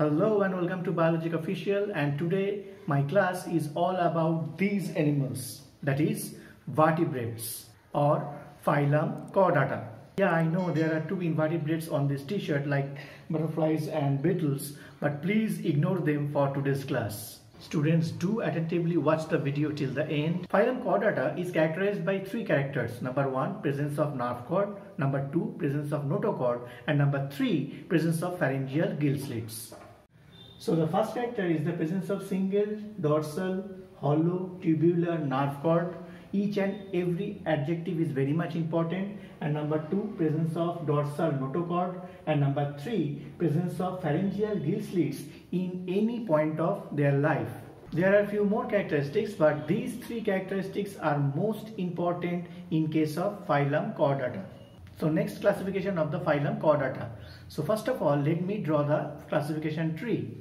Hello and welcome to Biologic Official and today my class is all about these animals that is vertebrates or phylum Chordata. Yeah, I know there are two invertebrates on this t-shirt like butterflies and beetles but please ignore them for today's class. Students do attentively watch the video till the end. Phylum Chordata is characterized by three characters. Number one, presence of nerve cord. Number two, presence of notochord. And number three, presence of pharyngeal gill slits. So the first character is the presence of single, dorsal, hollow, tubular nerve cord. Each and every adjective is very much important. And number two, presence of dorsal notochord. And number three, presence of pharyngeal gill slits in any point of their life. There are a few more characteristics, but these three characteristics are most important in case of phylum Chordata. So next classification of the phylum Chordata. So first of all, let me draw the classification tree.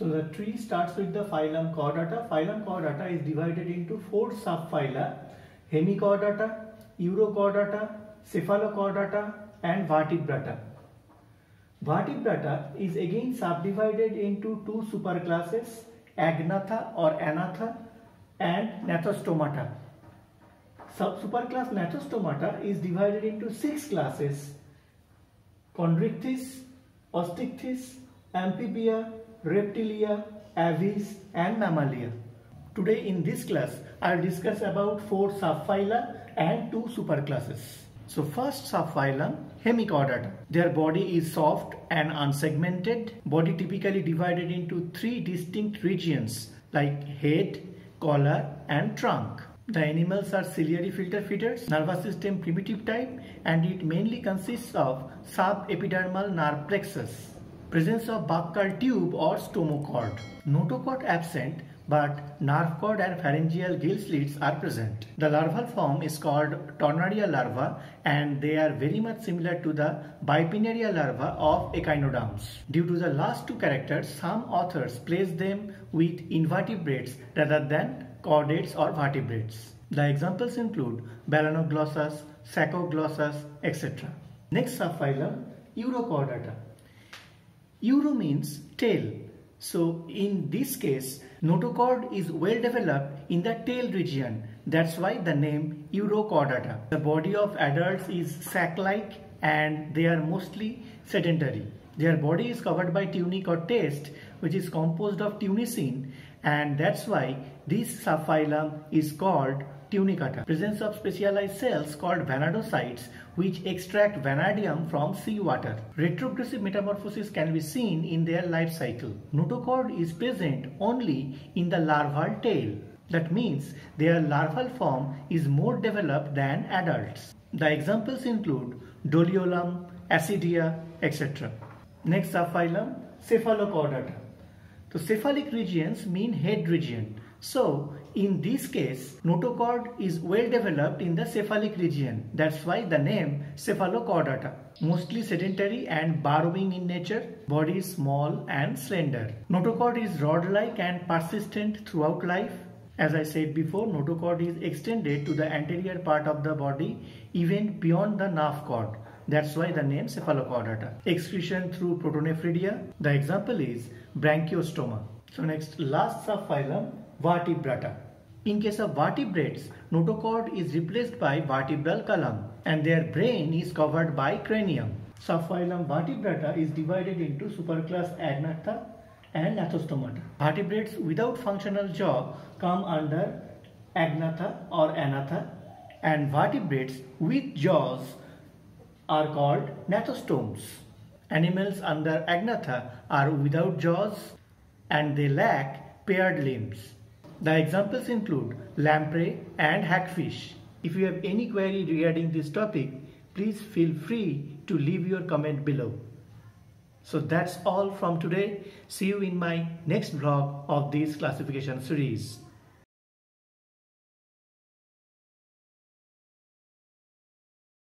So the tree starts with the phylum Chordata. Phylum Chordata is divided into four subphyla, Hemichordata, Urochordata, Cephalochordata and Vertebrata. Vertebrata is again subdivided into two superclasses, Agnatha or Anatha and Gnathostomata. Sub superclass Gnathostomata is divided into six classes, Chondrichthyes, Osteichthyes, Amphibia, reptilia, aves and mammalia. Today in this class I will discuss about four subphyla and two superclasses. So first subphylum Hemichordata. Their body is soft and unsegmented. Body typically divided into three distinct regions like head, collar and trunk. The animals are ciliary filter feeders, nervous system primitive type and it mainly consists of subepidermal nerve plexus presence of buccal tube or stomochord. Notochord absent but nerve cord and pharyngeal gill slits are present. The larval form is called Tornaria larva and they are very much similar to the Bipinnaria larva of echinoderms. Due to the last two characters, some authors place them with invertebrates rather than chordates or vertebrates. The examples include Balanoglossus, Saccoglossus, etc. Next subphylum, Urochordata. Uro means tail. So in this case, notochord is well developed in the tail region. That's why the name Urochordata. The body of adults is sac-like and they are mostly sedentary. Their body is covered by tunic or test which is composed of tunicin and that's why this subphylum is called tunicata. Presence of specialized cells called vanadocytes which extract vanadium from seawater. Retrogressive metamorphosis can be seen in their life cycle. Notochord is present only in the larval tail. That means their larval form is more developed than adults. The examples include Doliolum, Ascidia, etc. Next subphylum, Cephalochordata. So cephalic regions mean head region. So in this case, notochord is well developed in the cephalic region. That's why the name cephalochordata. Mostly sedentary and burrowing in nature, body is small and slender. Notochord is rod-like and persistent throughout life. As I said before, notochord is extended to the anterior part of the body even beyond the nerve cord. That's why the name cephalochordata. Excretion through protonephridia. The example is branchiostoma. So next, last subphylum, vertebrata. In case of vertebrates, notochord is replaced by vertebral column and their brain is covered by cranium. Subphylum vertebrata is divided into superclass Agnatha and Gnathostomata. Vertebrates without functional jaw come under Agnatha or Anatha and vertebrates with jaws are called gnathostomes. Animals under Agnatha are without jaws and they lack paired limbs. The examples include lamprey and hagfish. If you have any query regarding this topic, please feel free to leave your comment below. So that's all from today. See you in my next vlog of this classification series.